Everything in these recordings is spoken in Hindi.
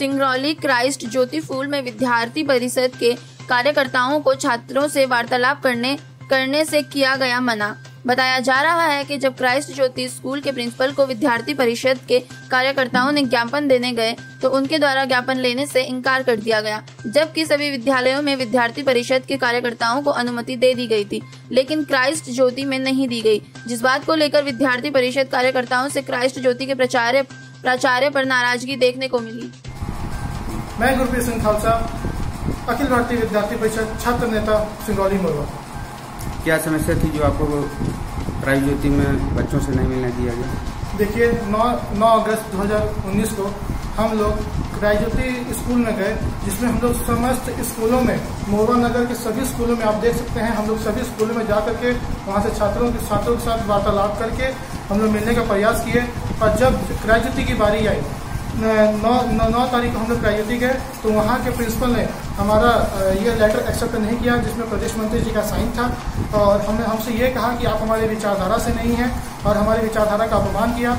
सिंगरौली क्राइस्ट ज्योति फूल में विद्यार्थी परिषद के कार्यकर्ताओं को छात्रों से वार्तालाप करने करने से किया गया मना। बताया जा रहा है कि जब क्राइस्ट ज्योति स्कूल के प्रिंसिपल को विद्यार्थी परिषद के कार्यकर्ताओं ने ज्ञापन देने गए तो उनके द्वारा ज्ञापन लेने से इनकार कर दिया गया। जबकि सभी विद्यालयों में विद्यार्थी परिषद के कार्यकर्ताओं को अनुमति दे दी गई थी, लेकिन क्राइस्ट ज्योति में नहीं दी गई। जिस बात को लेकर विद्यार्थी परिषद कार्यकर्ताओं से क्राइस्ट ज्योति के प्राचार्य प्राचार्य पर नाराज़गी देखने को मिली। मैं गुरप्रीत सिंह खालसा अखिल भारतीय विद्यार्थी परिषद छात्र नेता सिंगरौली मोरवा क्या समस्या थी जो आपको प्राइज ज्योति में बच्चों से नहीं मिलने दिया गया देखिए 9 9 अगस्त 2019 को हम लोग रायज्योति स्कूल में गए जिसमें हम लोग समस्त स्कूलों में मोरवा नगर के सभी स्कूलों में आप देख सकते हैं हम लोग सभी स्कूलों में जा करके वहाँ से छात्रों के छात्रों के साथ वार्तालाप करके हम लोग मिलने का प्रयास किए। और जब रायज्योति की बारी आई नौ नौ तारीख को हम लोग प्रायोजित गए तो वहाँ के प्रिंसिपल ने हमारा ये लेटर एक्सेप्ट नहीं किया, जिसमें प्रदेश मंत्री जी का साइन था। और हमने, हमसे ये कहा कि आप हमारी विचारधारा से नहीं हैं और हमारी विचारधारा का अपमान किया।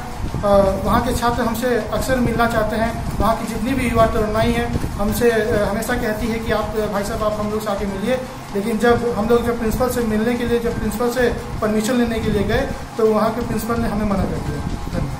वहाँ के छात्र हमसे अक्सर मिलना चाहते हैं। वहाँ की जितनी भी युवा तरुणाई है, हमसे हमेशा कहती है कि आप, भाई साहब, आप हम लोग से आके मिलिए। लेकिन जब हम लोग जब प्रिंसिपल से मिलने के लिए, जब प्रिंसिपल से परमिशन लेने के लिए गए तो वहाँ के प्रिंसिपल ने हमें मना कर दिया।